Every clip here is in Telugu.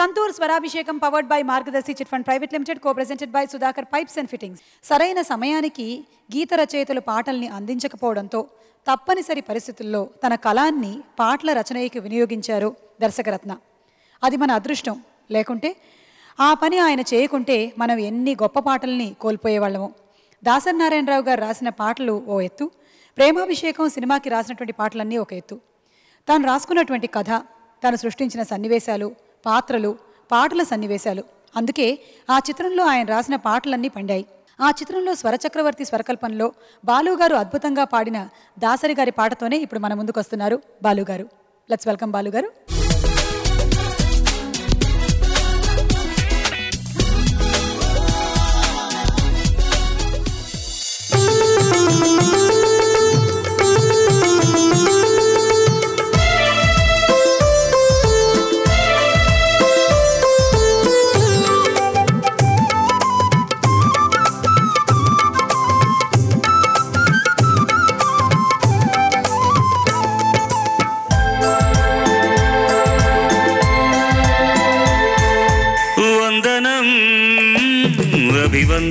Santoor Swarabhishekam powered by Margadarsi chit fund private limited co presented by Sudhakar pipes and fittings. సరైన సమయానికి గీత రచయితలు పాటల్ని అందించకపోవడంతో తప్పనిసరి పరిస్థితుల్లో తన కళాన్ని పాటల రచనకి వినియోగించారు దర్శకరత్న. అది మన అదృష్టం. లేకుంటే ఆ పని ఆయన చేయకుంటే మనం ఎన్ని గొప్ప పాటల్ని కోల్పోయేవాళ్ళము. దాసరి నారాయణరావు గారు రాసిన పాటలు ఓ ఎత్తు ప్రేమాభిషేకం సినిమాకి రాసినటువంటి పాటలన్నీ ఒక ఎత్తు. తాను రాసుకున్నటువంటి కథ తాను సృష్టించిన సన్నివేశాలు పాత్రలు పాటల సన్నివేశాలు. అందుకే ఆ చిత్రంలో ఆయన రాసిన పాటలన్నీ పండాయి. ఆ చిత్రంలో స్వరచక్రవర్తి స్వరకల్పంలో బాలుగారు అద్భుతంగా పాడిన దాసరి గారి పాటతోనే ఇప్పుడు మన ముందుకు వస్తున్నారు బాలు గారు. లెట్స్ వెల్కమ్ బాలుగారు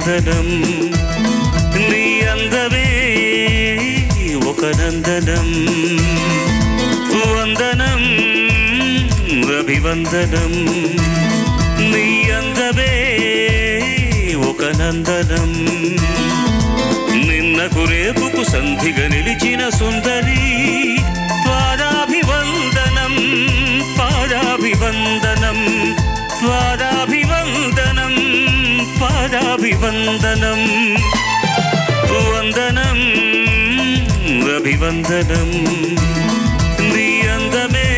నందనం నీ అందమే ఒక నందనం. వందనం అభివందనం. నీ అందమే ఒక నందనం. నిన్నకు రేపుకు సంధిగా నిలిచిన సుందరీ వందనం. నీ అందమే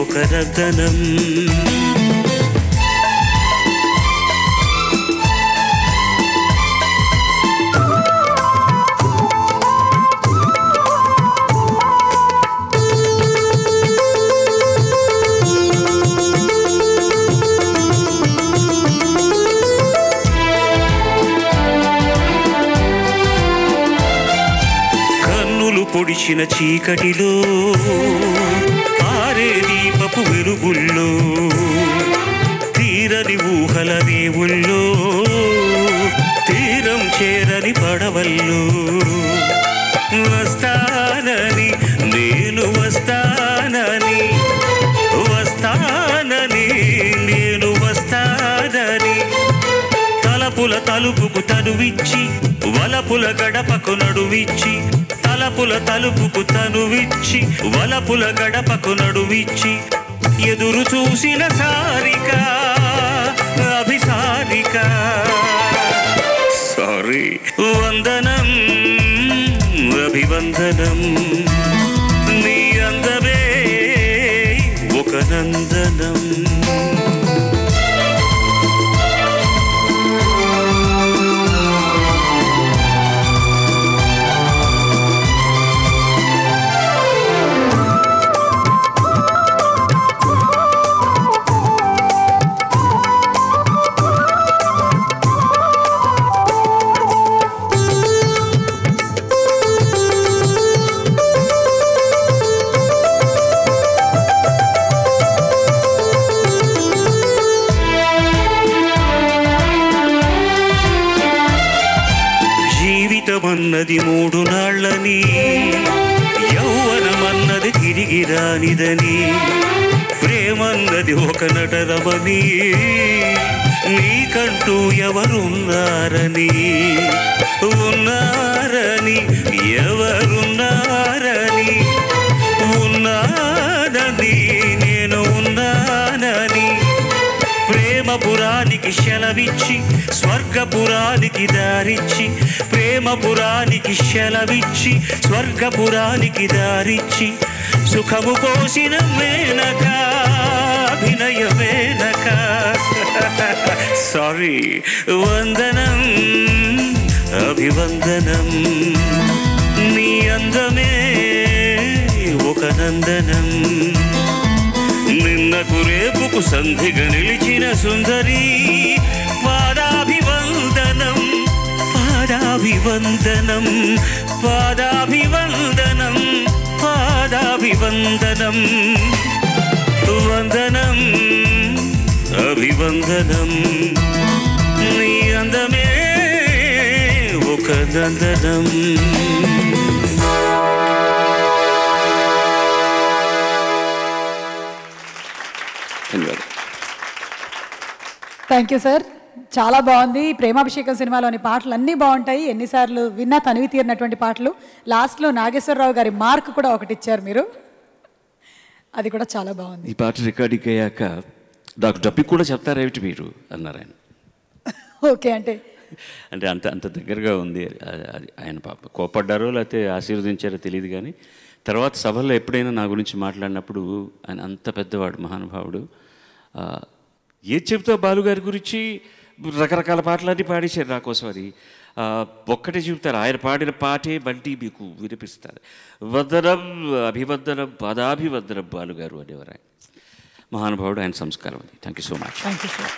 ఒక రతనం. కురిసిన చీకటిలో ఆరే దీపపు వెలుగుల్లో తీరని ఊహల దేవుల్లో తీరం చేరని పడవల్లో. వస్తానని నేను వస్తానని వస్తానని నేను వస్తానని. తలపుల తలుపుకు తనువిచ్చి వలపుల గడపకు నడువిచ్చి తలపుల తలుపుకు తనువిచ్చి వలపుల గడపకు నడువిచ్చి ఎదురు చూసిన సారిక అభిసారిక. సారీ. వందనం అభివందనం నీ అందమే ఒక నందనం. జీవితమన్నది మూడు నాళ్ళని యౌవనమన్నది తిరిగి రానిదని ప్రేమన్నది ఒక నటరమని నీకంటూ ఎవరున్నారని ఉన్నారని ఎవరున్నారని ప్రేమపురానికి శలవిచ్చి స్వర్గపురానికి దారిచ్చి ప్రేమపురానికి శలవిచ్చి స్వర్గపురానికి దారిచ్చి సుఖము పోసిన మేనక అభినయ మేనక. సారీ వందనం అభివందనం నీ అందమే ఒక నందనం. నిన్నకు రేపుకు సంధిగా నిలిచిన సుందరి. పాదాభివందనం పాదాభివందనం పాదాభివందనం పాదాభివందనం. వందనం అభివందనం. నీ అందమే ఒక దందనం. థ్యాంక్ యూ సార్ చాలా బాగుంది. ప్రేమాభిషేకం సినిమాలోని పాటలు అన్నీ బాగుంటాయి. ఎన్నిసార్లు విన్నా తనివి తీరినటువంటి పాటలు. లాస్ట్లో నాగేశ్వరరావు గారి మార్క్ కూడా ఒకటి ఇచ్చారు మీరు. అది కూడా చాలా బాగుంది. ఈ పాట రికార్డింగ్ అయ్యాక డాక్టర్ డబ్బి కూడా చెప్తారేమిటి మీరు? అన్నారు ఆయన. ఓకే అంటే? అంటే అంత అంత దగ్గరగా ఉంది. ఆయన పాప కోపడ్డారో లేకపోతే ఆశీర్వదించారో తెలియదు కానీ తర్వాత సభలో ఎప్పుడైనా నా గురించి మాట్లాడినప్పుడు ఆయన అంత పెద్దవాడు మహానుభావుడు. ఏది చెబుతా బాలుగారి గురించి? రకరకాల పాటలన్నీ పాడేశారు నా కోసం అది. ఒక్కటే చెబుతారు ఆయన పాడిన పాటే బంటి మీకు వినిపిస్తారు వందనం అభివందనం పదాభివందనం బాలుగారు అనేవారు ఆయన. మహానుభావుడు ఆయన సంస్కారం అది. Thank you so much thank you sir